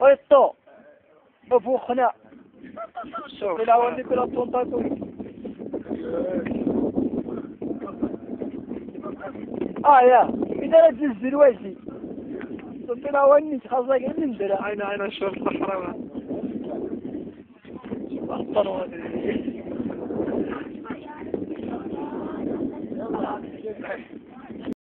ويطو مفوخنا إلى ولي بلا طونطاتو آه يا إذا لا تنزل ويسي تطلع وني خاصك ننزل عين عين شوف الصحراء أخطر